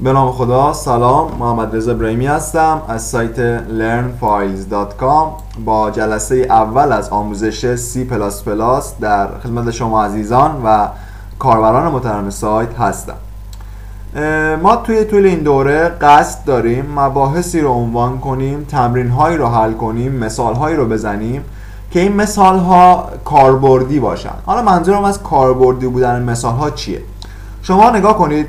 به نام خدا سلام محمد رضا ابراهیمی هستم از سایت learnfiles.com با جلسه اول از آموزش C++ در خدمت شما عزیزان و کاربران محترم سایت هستم. ما توی طول این دوره قصد داریم مباحثی رو عنوان کنیم تمرین هایی رو حل کنیم مثال هایی رو بزنیم که این مثال ها کاربردی باشن. حالا منظورم از کاربردی بودن مثال ها چیه؟ شما نگاه کنید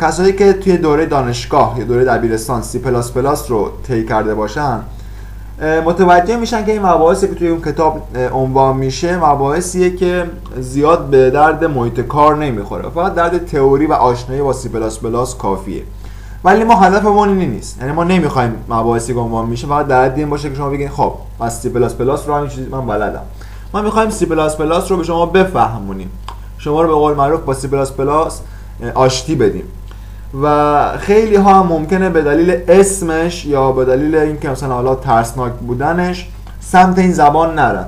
کسایی که توی دوره دانشگاه یا دوره دبیرستان سی پلاس پلاس رو طی کرده باشن متوجه میشن که این مباحثی که توی اون کتاب عنوان میشه مباحثیه که زیاد به درد محیط کار نمی‌خوره. فقط درد تئوری و آشنایی با سی پلاس پلاس کافیه. ولی ما هدفمون این نیست. یعنی ما نمی‌خوایم مباحثی که عنوان میشه فقط در این باشه که شما بگین خب پس سی پلاس پلاس رو همین چیزی من بلدم. ما می‌خوایم سی پلاس پلاس رو به شما بفهمونیم. شما رو به قول معروف با سی پلاس پلاس آشتی بدیم. و خیلی ها هم ممکنه به دلیل اسمش یا به دلیل اینکه مثلا حالا ترسناک بودنش سمت این زبان نرن.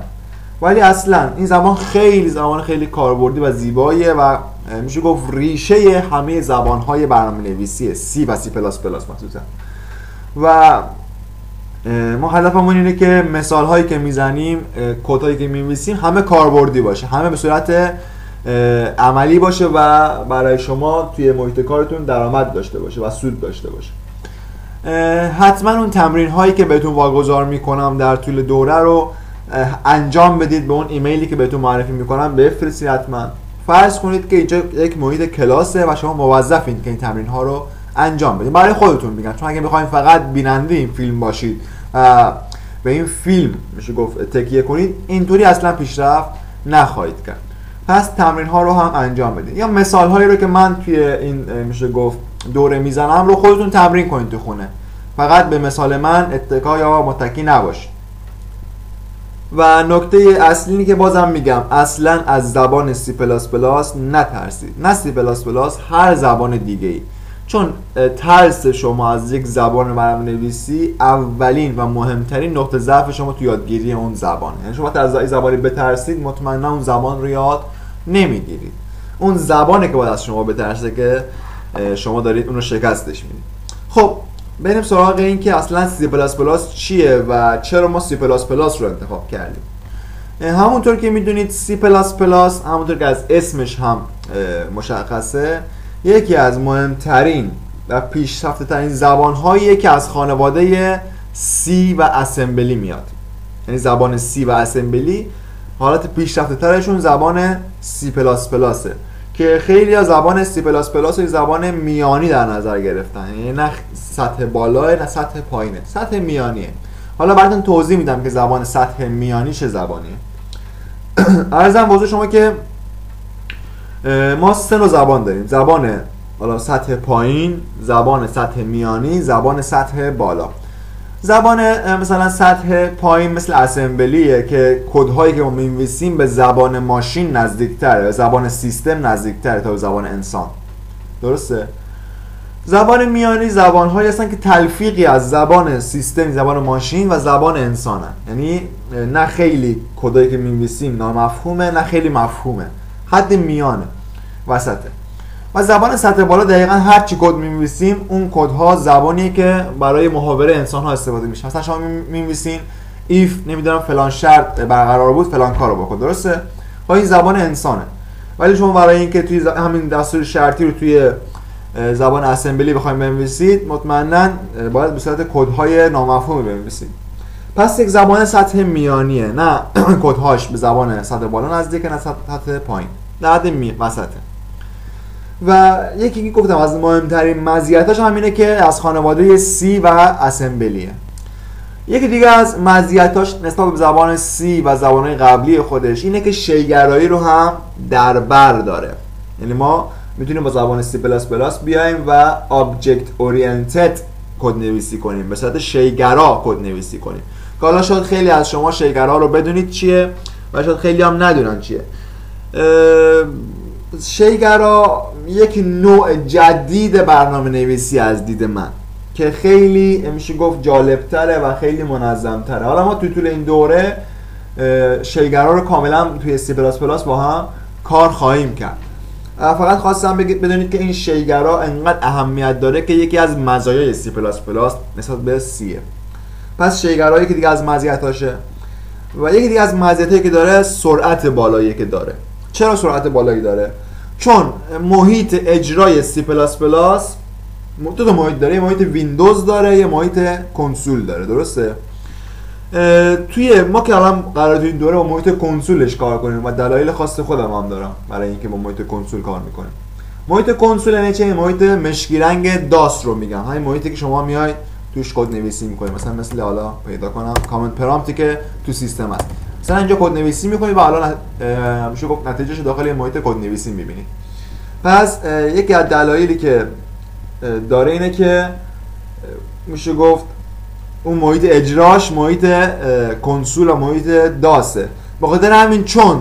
ولی اصلا این زبان خیلی زبان خیلی کاربردی و زیباییه و میشه گفت ریشه همه زبان های برنامه نویسیه سی و سی پلاس پلاس مخصوصا. و ما هدفمون اینه که مثال هایی که می‌زنیم کد که می‌نویسیم همه کاربردی باشه. همه به صورت عملی باشه و برای شما توی محیط کارتون درآمد داشته باشه و سود داشته باشه. حتما اون تمرین هایی که بهتون واگذار می‌کنم در طول دوره رو انجام بدید به اون ایمیلی که بهتون معرفی می‌کنم بفرستید حتما. فرض کنید که اینجا یک محیط کلاسه و شما موظفین که این تمرین ها رو انجام بدید. برای خودتون میگم چون اگه بخواید فقط بیننده این فیلم باشید به این فیلم میشه گفت تکیه کنید اینطوری اصلا پیشرفت نخواهید کرد. پس تمرین ها رو هم انجام بدید یا مثال هایی رو که من توی این میشه گفت دوره می‌زنم رو خودتون تمرین کنید تو خونه. فقط به مثال من اتکا یا متکی نباشید. و نکته اصلی که بازم میگم اصلا از زبان سی پلاس پلاس نترسید. نه سی پلاس پلاس هر زبان دیگه ای چون ترس شما از یک زبان برنامه نویسی اولین و مهمترین نقطه ضعف شما تو یادگیری اون زبانه. یعنی شما از زبانی بترسید مطمئنا اون زبان رو یاد نمی‌گیرید. اون زبانه که باید از شما بترسه که شما دارید اون رو شکستش می‌دید. خب بریم سراغ این که اصلا سی پلاس پلاس چیه و چرا ما سی پلاس پلاس رو انتخاب کردیم. همونطور که می‌دونید سی پلاس پلاس همونطور که از اسمش هم مشخصه یکی از مهمترین و پیشرفته ترین زبان که از خانواده C و Assembly میاد. یعنی زبان C و Assembly حالت پیشرفته ترشون زبان سی پلاس پلاسه که خیلی از زبان سی پلاس پلاس زبان میانی در نظر گرفتن. یعنی نه سطح بالاست نه سطح پایینه. سطح میانیه. حالا براتون توضیح میدم که زبان سطح میانی چه زبانیه. ارزم بازو شما که ما سه نوع زبان داریم. زبان حالا سطح پایین زبان سطح میانی زبان سطح بالا. زبان مثلا سطح پایین مثل اسمبلیه که کدهایی که ما می‌نویسیم به زبان ماشین نزدیکتره به زبان سیستم نزدیکتره تا به زبان انسان. درسته؟ زبان میانی زبان هایی هستن که تلفیقی از زبان سیستم زبان ماشین و زبان انسانن. یعنی نه خیلی کدایی که می‌نویسیم نامفهومه نه خیلی مفهومه. حد میانه وسطه. و زبان سطح بالا دقیقا هر چی کد می‌نویسیم اون کدها زبانیه که برای محاوره انسان ها استفاده میشه. مثلا شما می‌نویسین ایف نمی‌دونم فلان شرط برقرار بود فلان کارو بکن. درسته؟ با این زبان انسانه. ولی شما برای اینکه توی همین دستور شرطی رو توی زبان اسمبلی بخواید بنویسید مطمئنا باید به صورت کدهای نامفهومی بنویسید. پس یک زبان سطح میانیه. نه کدهاش به زبان سطح بالا نزدیکه نه سطح پایین. در می وسطه. و یکی که گفتم از مهمترین مزیتاش همینه که از خانواده سی و اسمبلیه یکی دیگه از مزیتاش نسبت به زبان سی و زبانهای قبلی خودش اینه که شیگرایی رو هم در بر داره. یعنی ما می‌تونیم با زبان سی پلاس پلاس بیایم و object oriented کد نویسی کنیم. به صورت شی‌گرا کد نویسی کنیم. که حالا شاید خیلی از شما شی‌گرا رو بدونید چیه و شاید خیلی هم ندونن چیه. شی‌گرا یک نوع جدید برنامه نویسی از دید من که خیلی میشه گفت جالبتره و خیلی منظمتره. حالا ما توی طول این دوره شی‌گرا رو کاملا توی سی پلاس پلاس با هم کار خواهیم کرد. فقط خواستم بگید بدونید که این شی‌گرا انقدر اهمیت داره که یکی از مزایای سی پلاس پلاس نسبت به سیه پس شی‌گرایی که دیگه از مزیتاشه و یکی دیگه از مزیتایی که داره سرعت بالایی که داره. چرا سرعت بالایی داره؟ چون محیط اجرای سی پلاس پلاس دو تا محیط داره یه محیط ویندوز داره یه محیط کنسول داره درسته؟ توی ما که الان قرار این دوره با محیط کنسولش کار کنیم و دلایل خاص خودم هم دارم برای اینکه با محیط کنسول کار می‌کنیم. محیط کنسول یعنی چه محیط مشکی رنگ DOS رو میگم. همین محیطی که شما میای توش کد نویسی می‌کنید مثلا مثل حالا پیدا کنم. command prompt ی که تو سیستم هست. مثلا اینجا کد نویسی می‌کنید و الان میشه گفت نتیجهش داخل محیط کد نویسی می‌بینید پس یکی از دلایلی که داره اینه که میشه گفت اون محیط اجراش محیط کنسول و محیط DOS ه. بخاطر همین چون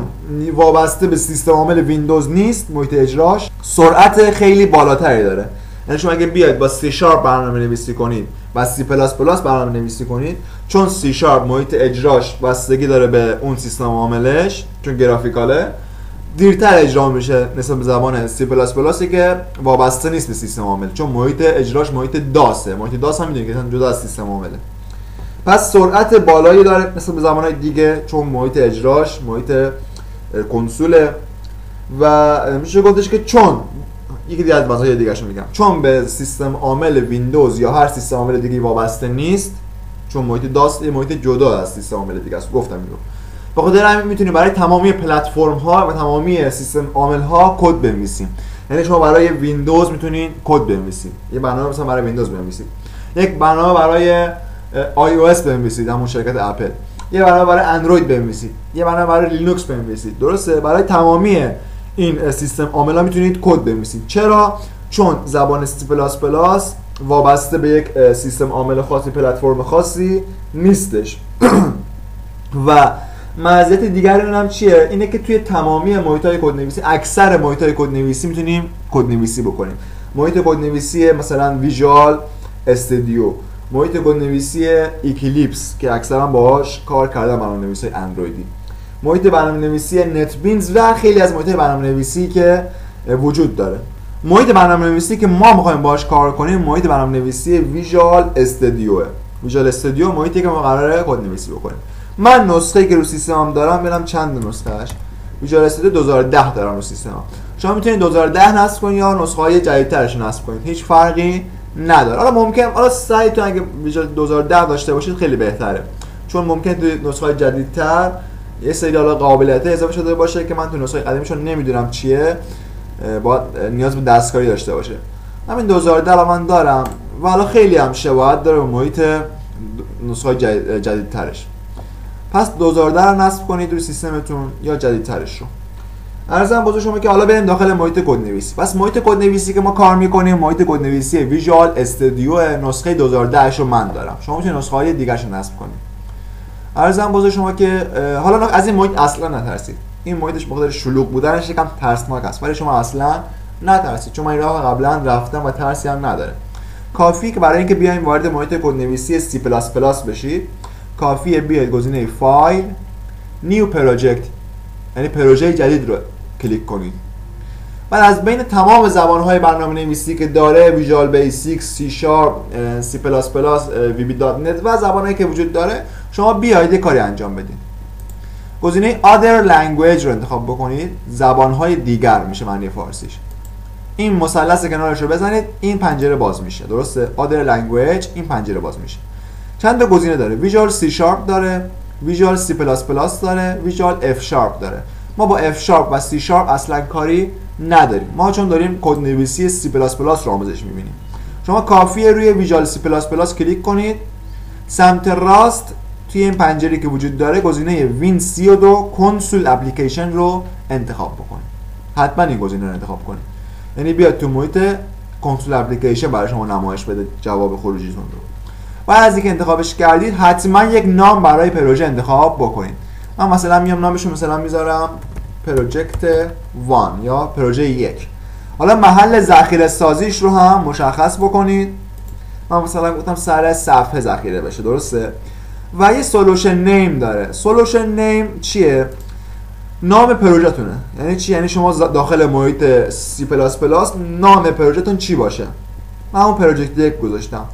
وابسته به سیستم عامل ویندوز نیست محیط اجراش سرعت خیلی بالاتری داره. یعنی شما اگه بیاید با سی شارپ برنامه نویسی کنید و سی پلاس پلاس برنامه نویسی کنید چون سی شارپ محیط اجراش بستگی داره به اون سیستم عاملش چون graphical ه دیرتر اجرا میشه نسبت به زبان C++ که وابسته نیست به سیستم عامل چون محیط اجراش محیط داسه. محیط داس هم می‌دونید که جدا از سیستم عامله. پس سرعت بالایی داره مثل به زبان دیگه چون محیط اجراش محیط کنسوله. و میشه گفتش که چون یکی دیگه از مزایای دیگه میگم. چون به سیستم عامل ویندوز یا هر سیستم عامل دیگه وابسته نیست چون محیط داست یه محیط جدا از سیستم عامل دیگه است. گفتم اینو. به خاطر همین می‌تونیم برای تمامی پلتفرم ها و تمامی سیستم عامل ها کد بنویسیم. یعنی شما برای ویندوز می‌تونید کد بنویسید. یه برنامه مثلا برای ویندوز بنویسید. یک برنامه برای iOS بنویسید همون شرکت اپل یه برنامه برای اندروید بنویسید. یه برنامه برای لینوکس بنویسید. درسته؟ برای تمامی این سیستم عاملا می‌تونید کد بنویسید. چرا؟ چون زبان C++ وابسته به یک سیستم عامل خاصی پلتفرم خاصی نیستش. و مزیت دیگر اون هم چیه؟ اینه که توی تمامی محیط های کدنویسی اکثر محیط های کدنویسی می‌تونیم کدنویسی بکنیم. محیط کدنویسی مثلا Visual Studio. محیط کدنویسی Eclipse که اکثرا باهاش کار کردن برنامه نویسی اندرویدی. محیط برنامه نویسی NetBeans و خیلی از محیط برنامه نویسی که وجود داره. محیط برنامه نویسی که ما می‌خوایم باهاش کار کنیم محیط برنامه نویسی Visual Studio Visual Studio محیطی که ما قراره کد نویسی بکنیم. من نسخه که رو دارم ببینم چند نسخهش ویژوال استودیو 2010 دارم رو سیستمم. شما می‌تونید 2010 نصب کنید یا نسخه های جدیدترش نصب کنید. هیچ فرقی نداره. حالا ممکن حالا سعیتون اگه ویژوال 2010 داشته باشید خیلی بهتره. چون ممکن تو نسخه های جدیدتر یه سری حالا قابلیت اضافه شده باشه که من تو نسخه قدیمیشون نمی‌دونم چیه با نیاز به دستکاری داشته باشه. همین 2010 من دارم و حالا خیلی هم شباهت داره به محیط نسخه جدیدترش. پس 2010 رو نصب کنید روی سیستمتون یا جدیدترش رو. ارزم بزرگ شما که حالا بریم داخل محیط کدنویسی. پس محیط کدنویسی که ما کار می‌کنیم محیط کدنویسی ویژوال استودیو نسخه 2010 رو من دارم. شما می‌تونید نسخه های دیگه رو نصب کنید. ارزم بزرگ شما که حالا از این محیط اصلا نترسید. این محیطش بخاطر شلوغ بودنش یکم ترسناک است. ولی شما اصلا نترسید. چون این راه قبلا رفتم و ترسی هم نداره. کافی که برای اینکه بیایم وارد محیط کدنویسی C++ بشید. کافیه بیاید گزینه file new project یعنی پروژه جدید رو کلیک کنید. بعد از بین تمام زبانهای برنامه نویسی که داره ویژوال بیسیک سی شارپ سی پلاس پلاس وی بی دات نت و زبانهایی که وجود داره شما بیاید کاری انجام بدید گزینه other language رو انتخاب بکنید. زبانهای دیگر میشه معنی فارسیش. این مثلث کنارش رو بزنید این پنجره باز میشه. درسته؟ Other language این پنجره باز میشه. چند گزینه داره؟ ویژوال سی شارپ داره ویژوال سی پلاس پلاس داره ویژوال اف شارپ داره. ما با اف شارپ و سی شارپ اصلا کاری نداریم. ما چون داریم کد نویسی plus رو آموزش می‌بینیم. شما کافیه روی Visual plus کلیک کنید. سمت راست توی این پنجره که وجود داره گزینه Win 32 console application رو انتخاب بکنید. حتما این گزینه رو انتخاب کنید. یعنی بیاد تو محیط کنسول اپلیکیشن برای شما نمایش بده جواب خروجیتون رو. و از اینکه انتخابش کردید حتما یک نام برای پروژه انتخاب بکنید. من مثلا میام نامش مثلا می‌ذارم پروژکت 1 یا پروژه یک. حالا محل ذخیره سازیش رو هم مشخص بکنید. من مثلا گفتم سر صفحه ذخیره بشه درسته؟ و یه solution name داره. solution name چیه؟ نام پروژهتونه. یعنی چی؟ یعنی شما داخل محیط سی پلاس پلاس نام پروژهتون چی باشه؟ من اون project یک گذاشتم.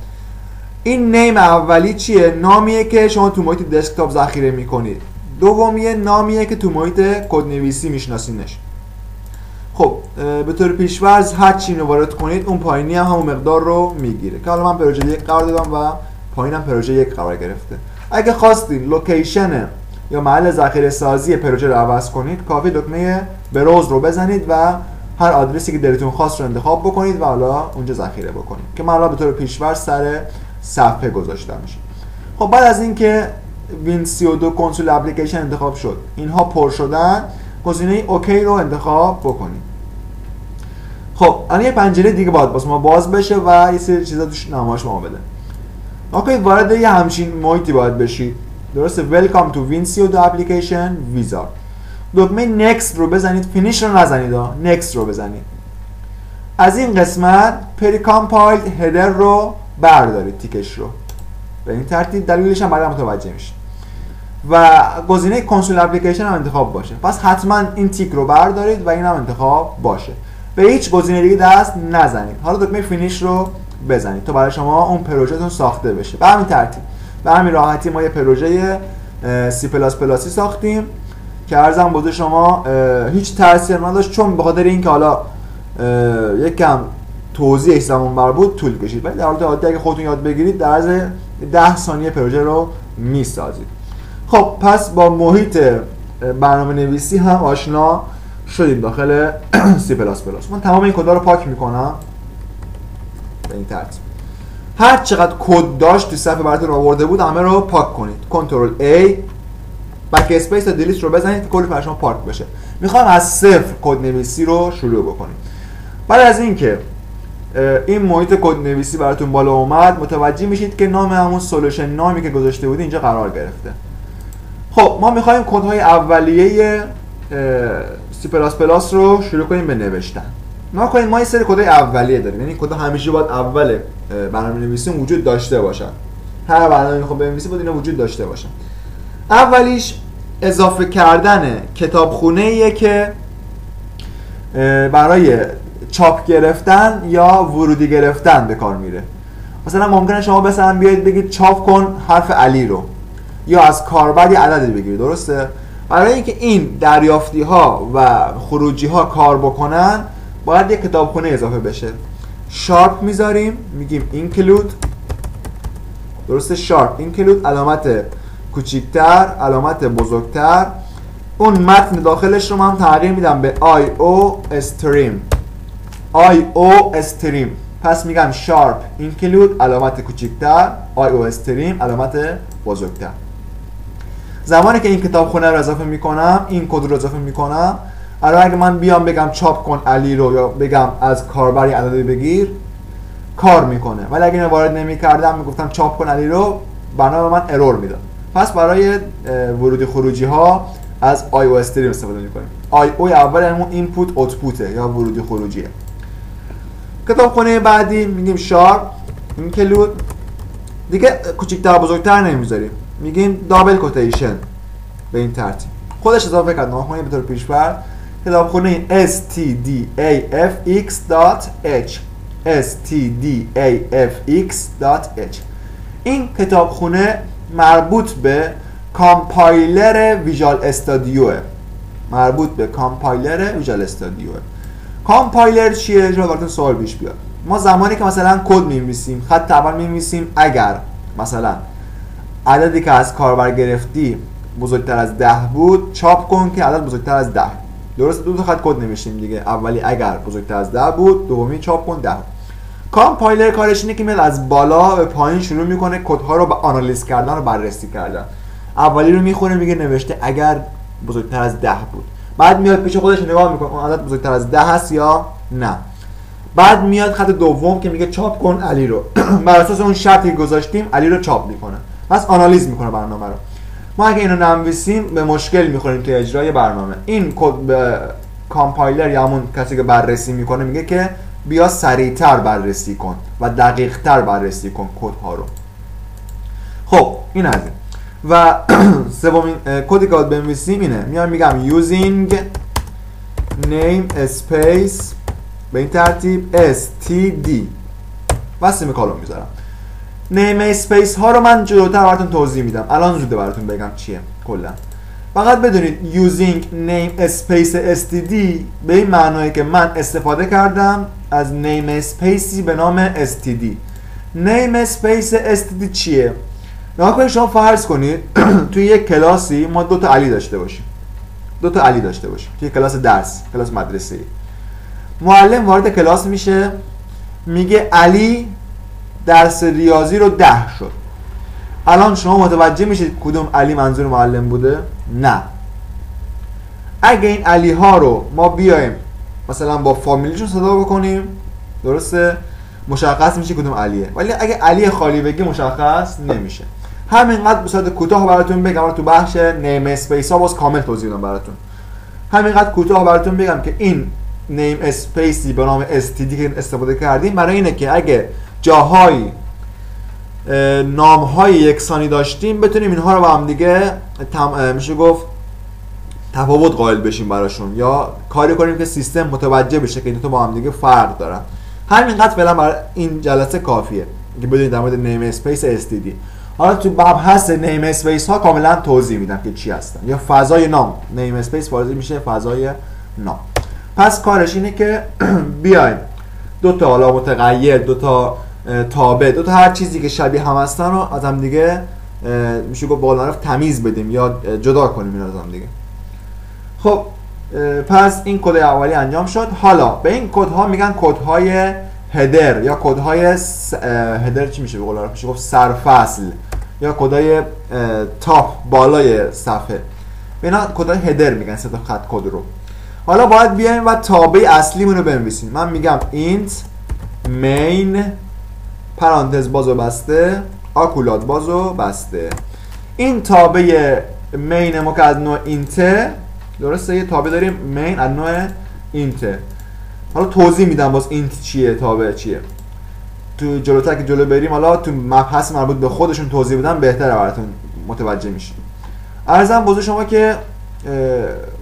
این name اولی چیه؟ نامیه که شما تو محیط desktop ذخیره می‌کنید. دومیه نامیه که تو محیط کد نویسی میشناسینش. خب به طور پیش‌فرض هر چی رو وارد کنید اون پایینی هم همون مقدار رو می‌گیره. که حالا من پروژه یک قرار دادم و پایینم پروژه یک قرار گرفته. اگه خواستید location یا محل ذخیره سازی پروژه رو عوض کنید کافی دکمه browse رو بزنید و هر آدرسی که دلتون خواست رو انتخاب بکنید و حالا اونجا ذخیره بکنید. که من حالا به طور پیش‌فرض سر صفحه گذاشتمش. خب بعد از اینکه Win 32 console application انتخاب شد. اینها پر شدن. گزینه OK رو انتخاب بکنید خب الان یه پنجره دیگه باید باز ما باز بشه و یه سری چیزا توش نمایش ما بده. OK وارد یه همچین محیطی باید بشید درسته؟ welcome to Win 32 application wizard دکمه next رو بزنید. finish رو نزنید next رو بزنید. از این قسمت precompiled header رو بردارید تیکش رو. به این ترتیب دلیلش هم بعدا متوجه میشید. و گزینه console application هم انتخاب باشه. پس حتما این تیک رو بردارید و این هم انتخاب باشه. به هیچ گزینه دیگه دست نزنید. حالا دکمه finish رو بزنید تا برای شما اون پروژهتون ساخته بشه. به همین ترتیب. به همین راحتی ما یه پروژه سی پلاس پلاسی ساختیم که ارزم بوده شما هیچ تاثیر نداشت چون به خاطر اینکه حالا یک کم توضیح زمان بر بود طول کشید. ولی در حالت عادی اگه خودتون یاد بگیرید در عرض 10 ثانیه پروژه رو می‌سازید. خب پس با محیط برنامه نویسی هم آشنا شدیم داخل سی پلاس پلاس من تمام این کدا رو پاک می‌کنم. به این ترتیب. هر چقدر کد داشت تو صفحه براتون آورده بود همه رو پاک کنید. control A backspace و delete رو بزنید که کل برای شما پاک بشه. می‌خوام از صفر کد نویسی رو شروع بکنیم. بعد از اینکه این محیط کد نویسی براتون بالا اومد متوجه میشید که نام همون solution نامی که گذاشته بودی اینجا قرار گرفته. خب ما می‌خوایم کدهای اولیه سی پلاس پلاس رو شروع کنیم به نوشتن. ما کنیم ما یه سری کدهای اولیه داریم. یعنی کدها همیشه باید اول برنامه نویسی وجود داشته باشن. هر برنامه می‌خوام بنویسی باید اینا وجود داشته باشن. اولیش اضافه کردن کتابخونه که برای چاپ گرفتن یا ورودی گرفتن به کار میره. مثلا ممکنه شما مثلا بیاید بگید چاپ کن حرف علی رو. یا از کاربر یه عددی بگیرید درسته؟ برای اینکه این دریافتی ها و خروجی ها کار بکنن باید یک کتابخونه اضافه بشه. sharp می‌ذاریم میگیم include درسته؟ sharp. include علامت کوچیکتر علامت بزرگتر. اون متن داخلش رو من تغییر میدم به stream IO stream پس میگم sharp include علامت کوچیکتر. O stream علامت بزرگتر. زمانی که این کتاب خونه رو اضافه می‌کنم این کد رو اضافه می‌کنم. الان اگه من بیام بگم چاپ کن علی رو یا بگم از کاربر یه عددی بگیر کار می‌کنه. ولی اگه اینو وارد نمی‌کردم می‌گفتم چاپ کن علی رو برنامه من error می‌داد. پس برای ورودی خروجی ها از IO stream استفاده می‌کنیم. IO اول همون input output ه یا ورودی خروجیه. کتابخونه بعدی میگیم شار include دیگه کوچیک‌تر بزرگتر نمی‌ذاریم. میگیم double quotation به این ترتیب. خودش اضافه کرد. نام به طور پیشفرض کتابخونه stdafx.h stdafx.h این کتابخونه مربوط به compiler Visual Studio مربوط به compiler Visual Studio کامپایلر چیه؟ شاید براتون سوال پیش بیاد. ما زمانی که مثلا کد می‌نویسیم خط اول می‌نویسیم اگر مثلا. عددی که از کاربر گرفتی بزرگتر از ده بود چاپ کن که عدد بزرگتر از ده. درست دو تا خط کد نوشتیم دیگه. اولی اگر بزرگتر از ده بود دومی چاپ کن ده. کامپایلر کارش اینه که میاد از بالا به پایین شروع می‌کنه کدها رو به آنالیز کردن و بررسی کردن. اولی رو می‌خونه میگه نوشته اگر بزرگتر از ده بود. بعد میاد پیش خودش نگاه می‌کنه اون عدد بزرگتر از ده هست یا نه. بعد میاد خط دوم که میگه چاپ کن علی رو. بر اساس اون شرطی گذاشتیم علی رو چاپ می‌کنه. پس آنالیز می‌کنه برنامه رو. ما اگه اینو ننویسیم به مشکل می‌خوریم که اجرای برنامه. این کد به کامپایلر یا همون کسی که بررسی می‌کنه میگه که بیا سریعتر بررسی کن و دقیقتر بررسی کن کد ها رو. خب این از این. و سومین کدی که بنویسیم اینه. میام میگم using namespace به این ترتیب std و semicolon می‌ذارم. namespace ها رو من جلوتر براتون توضیح میدم. الان زوده براتون بگم چیه. کلا. فقط بدونید using namespace std به این معنایی که من استفاده کردم از namespace ی به نام std namespace std چیه؟ نگاه شما فرض کنید توی یک کلاسی ما دو تا علی داشته باشیم. دو تا علی داشته باشیم. توی کلاس درس کلاس مدرسه معلم وارد کلاس میشه میگه علی درس ریاضی رو ده شد. الان شما متوجه میشید کدوم علی منظور معلم بوده؟ نه. اگه این علی ها رو ما بیایم مثلا با فامیلیشون صدا بکنیم درسته؟ مشخص میشه کدوم علیه. ولی اگه علی خالی بگی مشخص نمیشه. همینقدر به کوتاه براتون بگم تو بخش namespace ها باز کامل توضیح بدم براتون. همینقدر کوتاه براتون بگم که این namespace ی به نام std که استفاده کردیم برای اینه که اگه جاهایی نام های یکسانی داشتیم بتونیم اینها رو با هم دیگه میشه گفت تفاوت قائل بشیم براشون یا کاری کنیم که سیستم متوجه بشه که این دو با هم دیگه فرق دارن. همینقدر فعلا برای این جلسه کافیه که بدونید در مورد namespace std حالا تو مبحث namespace ها کاملا توضیح میدم که چی هستن. یا فضای نام. namespace فارسی میشه فضای نام. پس کارش اینه که بیایم. دو تا حالا متغیر دو تا تابع. دو تا هر چیزی که شبیه هم هستن رو از هم دیگه میشه گفت بالا تمیز بدیم یا جدا کنیم این از هم دیگه. خب پس این کد اولی انجام شد. حالا به این کد ها میگن کد های header یا کد های س... header چی میشه به قول میشه گفت سرفصل یا کد های top بالای صفحه. اینا کد های header میگن سه تا خط کد رو. حالا باید بیایم و تابع اصلیمون رو بنویسیم. من میگم int main پرانتز بازو بسته آکولات بازو بسته. این تابع مین ما که از نوع اینته درسته؟ یه تابع داریم مین از نوع اینته حالا توضیح میدم باز اینت چیه تابع چیه. تو جلوتر که جلو بریم حالا تو مبحث مربوط به خودشون توضیح بدم بهتره براتون متوجه میشیم ارزم بزرگ شما که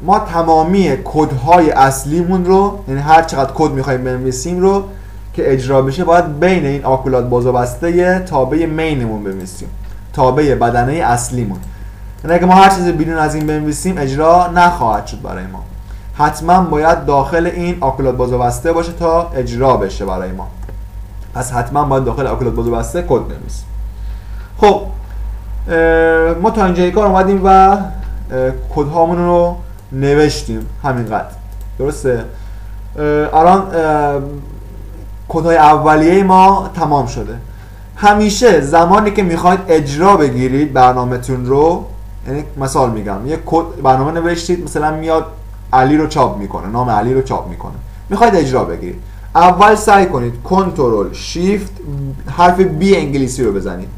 ما تمامی کدهای اصلیمون رو یعنی هر چقدر کد می‌خوایم بنویسیم رو که اجرا بشه باید بین این آکولات بازو بسته تابع مینمون بنویسیم. تابع بدنه اصلیمون. یعنی اگه ما هر چیز بیرون از این بنویسیم اجرا نخواهد شد برای ما. حتما باید داخل این آکولات بازو بسته باشه تا اجرا بشه برای ما. پس حتما باید داخل آکولات بازو بسته کد بنویسیم. خب ما تا اینجای کار اومدیم و کد هامون رو نوشتیم. همینقدر درسته؟ الان کدهای اولیه ما تمام شده. همیشه زمانی که می‌خواید اجرا بگیرید برنامهتون رو یعنی مثال میگم یه کد برنامه نوشتید مثلا میاد علی رو چاپ می‌کنه نام علی رو چاپ می‌کنه. می‌خواید اجرا بگیرید. اول سعی کنید کنترل شیفت حرف بی انگلیسی رو بزنید.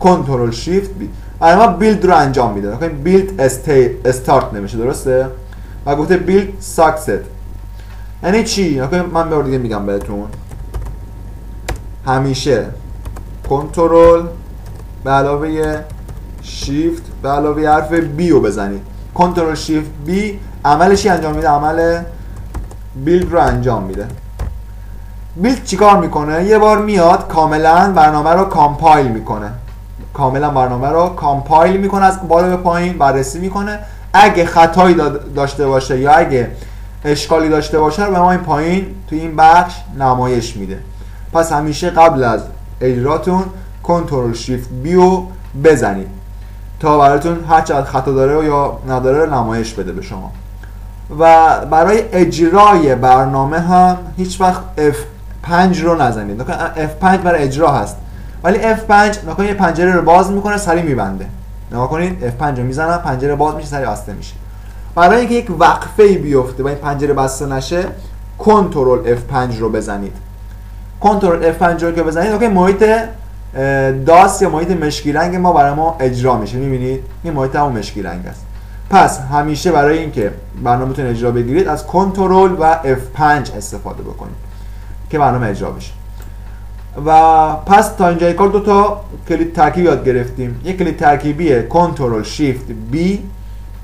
کنترل شیفت بی برای ما بیلد رو انجام میده. بیلد استارت نمیشه درسته؟ و گفته build succeeded یعنی چی؟ من به دیگه میگم بهتون. همیشه. کنترل به علاوه شیفت به علاوه حرف B رو بزنید control shift B عمل چی انجام میده؟ عمل build رو انجام میده. build چیکار می‌کنه؟ یه بار میاد کاملا برنامه رو compile می‌کنه. کاملا برنامه رو کامپایل می‌کنه از بالا به پایین بررسی می‌کنه. اگه خطایی داشته باشه یا اگه اشکالی داشته باشه رو به ما این پایین تو این بخش نمایش میده. پس همیشه قبل از اجراتون کنترل شیفت بیو بزنید تا براتون هر چقدر خطا داره یا نداره نمایش بده به شما. و برای اجرای برنامه هم هیچ وقت F5 رو نزنید. F5 برای اجرا هست. ولی F5 نکنید یه پنجره رو باز می‌کنه سریع میبنده. نگاه کنید F5 رو می‌زنم پنجره باز میشه سریع بسته میشه. برای اینکه یک وقفه بیفته و این پنجره بسته نشه کنترل F5 رو بزنید. کنترل F5 رو که بزنید اوکی محیط داس یا محیط مشکی رنگ ما برای ما اجرا میشه می‌بینید؟ این محیط همون مشکی رنگ است. پس همیشه برای اینکه برنامهتون اجرا بگیرید از کنترل و F5 استفاده بکنید که برنامه اجرا بشه. و پس تا اینجای کار دو تا کلید ترکیبی یاد گرفتیم. یک کلید ترکیبی کنترل شیفت بی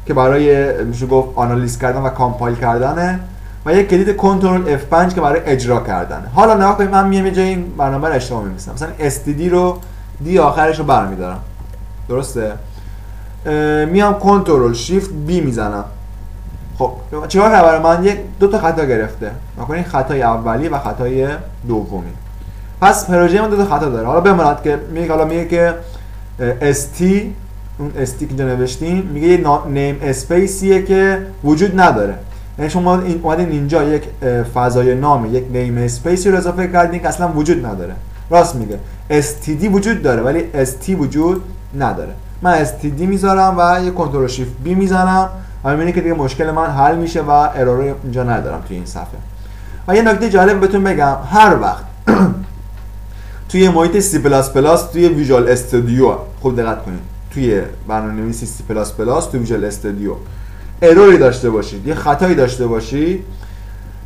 که برای میشه گفت آنالیز کردن و کامپایل کردنه. و یک کلید کنترل F5 که برای اجرا کردنه. حالا نگاه کنید من میام جای این برنامه رو اشتباه می‌نویسم. مثلا std رو دی آخرش رو برمیدارم. درسته؟ میام کنترل شیفت بی می‌زنم. خب چیکار کرد من؟ یک دو تا خطا گرفته. نکنین خطای اولی و خطای دومی. پس پروژه من دو تا خطا داره. حالا بماند که میگه حالا میگه که st اون st که اینجا نوشتیم میگه یه نیم اسپیسیه که وجود نداره. یعنی شما این اومدین اینجا یک فضای نام یک نیم اسپیسی رو اضافه کردین که اصلا وجود نداره. راست میگه. Std وجود داره ولی st وجود نداره. من std می‌ذارم و یه control shift b می‌زنم و می‌بینید که دیگه مشکل من حل میشه و error اینجا ندارم توی این صفحه. و یه نکته جالب بهتون بگم. هر وقت توی محیط plus توی Visual Studio خوب دقت کنید. توی برنامه‌نویسی plus توی Visual Studio error ی داشته باشید یه خطایی داشته باشید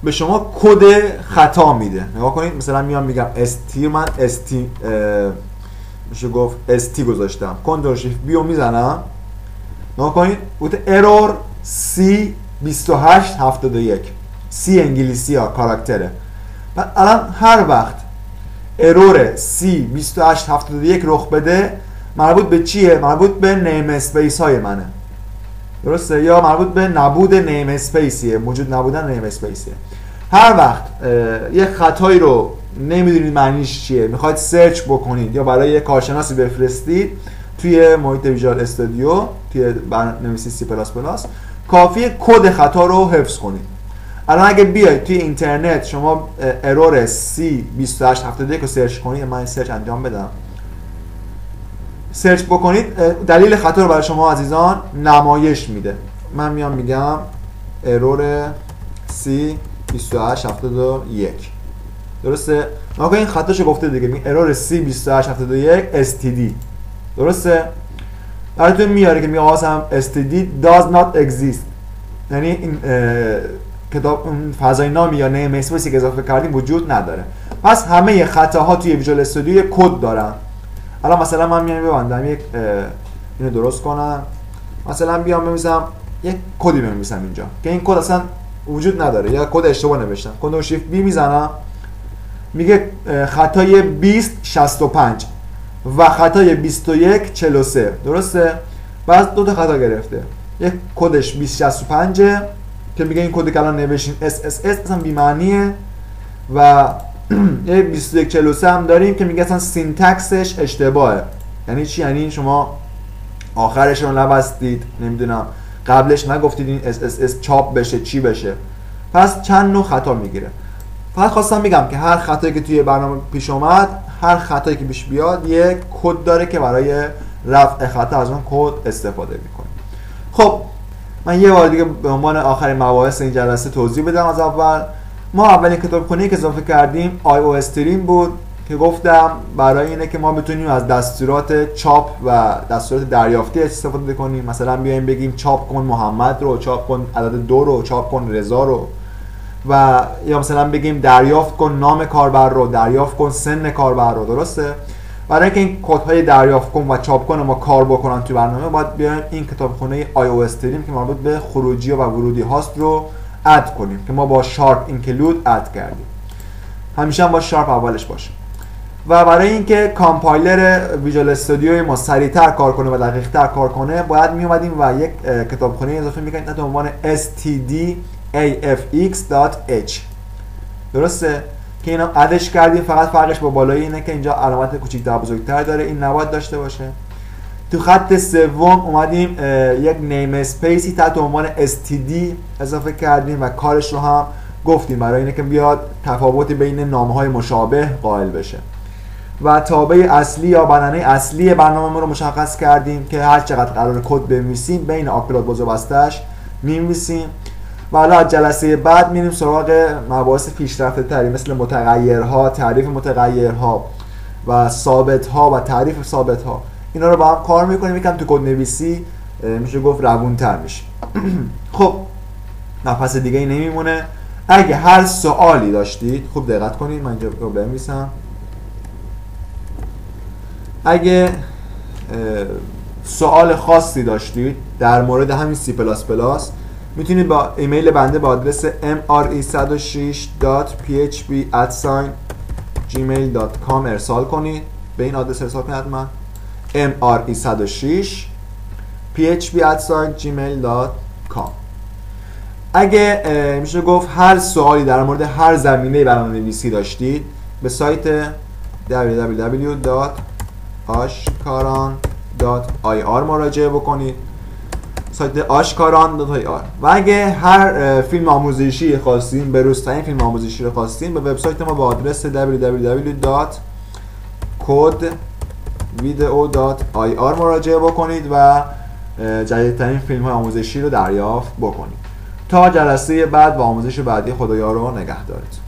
به شما کد خطا میده. نگاه کنید مثلا میام میگم st من st میشه گفت st گذاشتم. control shift B و می‌زنم. نگاه کنید بود error C 2871 C انگلیسی ها کاراکتره. الان هر وقت error C 2871 رخ بده مربوط به چیه؟ مربوط به namespace های منه. درسته؟ یا مربوط به نبود namespace یه موجود نبودن namespace یه. هر وقت یه خطایی رو نمی‌دونید معنیش چیه می‌خواید search بکنید یا برای یه کارشناسی بفرستید توی محیط Visual Studio توی برنامه‌نویسی C plus plus کافی کد خطا رو حفظ کنید. الان اگه بیاید توی اینترنت شما error C 2871 رو search کنید من search انجام بدم. search بکنید دلیل خطا رو برای شما عزیزان نمایش میده. من میام میگم error C 2871 درسته؟ نگاه این خطاشو گفته دیگه می error C 2871 std درسته؟ براتون میاره که میگه هم std does not exist. یعنی این کتاب فضای نامی یا namespace ی که اضافه کردیم وجود نداره. پس همه خطاها توی Visual Studio کد دارن. الان مثلا من میام ببندم یک اینو درست کنم. مثلا بیام بنویسم یک کدی بنویسم اینجا که این کد اصلا وجود نداره. یا کد اشتباه نوشتم. control shift B می‌زنم. میگه خطای 20 65 و خطای 21 43 درسته؟ بعد دو تا خطا گرفته. یک کدش 2065 که میگه این کدی که الان نوشتیم SSS اصلا بی معنیه و 2143 هم داریم که میگه اصلا syntax ش اشتباهه. یعنی چی؟ یعنی شما آخرش رو نبستید نمی‌دونم. قبلش نگفتید این SSS چاپ بشه چی بشه. پس چند نوع خطا می‌گیره. فقط خواستم میگم که هر خطایی که توی برنامه پیش اومد هر خطایی که پیش بیاد یک کد داره که برای رفع خطا از اون کد استفاده می‌کنه خب من یه بار دیگه به عنوان آخرین مباحث این جلسه توضیح بدم از اول. ما اولین کتابخونه که اضافه کردیم آی او استریم بود که گفتم برای اینه که ما بتونیم از دستورات چاپ و دستورات دریافتی استفاده کنیم مثلا بیایم بگیم چاپ کن محمد رو چاپ کن عدد دو رو چاپ کن رضا رو. و یا مثلا بگیم دریافت کن نام کاربر رو دریافت کن سن کاربر رو. درسته؟ برای اینکه این کدهای دریافت کن و چاپ کن ما کار بکنن توی برنامه باید بیایم این کتابخونه iostream که مربوط به خروجی و ورودی هاست رو add کنیم که ما با sharp include add کردیم. همیشه هم با sharp اولش باشه. و برای اینکه compiler Visual Studio ما سریعتر کار کنه و دقیقتر کار کنه باید می اومدیم و یک کتابخونه اضافه می‌کنیم تحت عنوان stdafx.h درسته؟ که اینا add ش کردیم فقط فرقش با بالای اینه که اینجا علامت کوچیک‌تر بزرگتر داره. این نباید داشته باشه. تو خط سوم اومدیم یک namespace ی تحت عنوان std اضافه کردیم و کارش رو هم گفتیم برای اینه که بیاد تفاوتی بین نامه های مشابه قائل بشه. و تابع اصلی یا بدنه اصلی برنامه رو مشخص کردیم که هر چقدر قرار کد بنویسیم بین آپلود باز و بستش می‌نویسیم. و حالا جلسه بعد میریم سراغ مباحث پیشرفته تری مثل متغیرها تعریف متغیرها و ثابت ها و تعریف ثابت ها اینا رو با هم کار می‌کنیم. یکم تو کد نویسی میشه گفت روون تر میشه. خب نفس دیگه ای نمیمونه. اگه هر سوالی داشتید خوب دقت کنید من اینجا بنویسم اگه سوال خاصی داشتید در مورد همین C plus plus می‌تونید با ایمیل بنده با آدرس mre106.php@gmail.com ارسال کنید. به این آدرس ارسال کنید حتما. Mre106 php@gmail.com اگه میشه گفت هر سوالی در مورد هر زمینه برنامه نویسی داشتید به سایت www.ashkaran.ir مراجعه بکنید. سایت آر. و اگه هر فیلم آموزشی خواستین به روزترین فیلم آموزشی رو خواستین به وبسایت ما با آدرس www.codevideo.ir مراجعه بکنید و جدیدترین فیلم های آموزشی رو دریافت بکنید. تا جلسه بعد و آموزش بعدی خدایا رو نگهدارید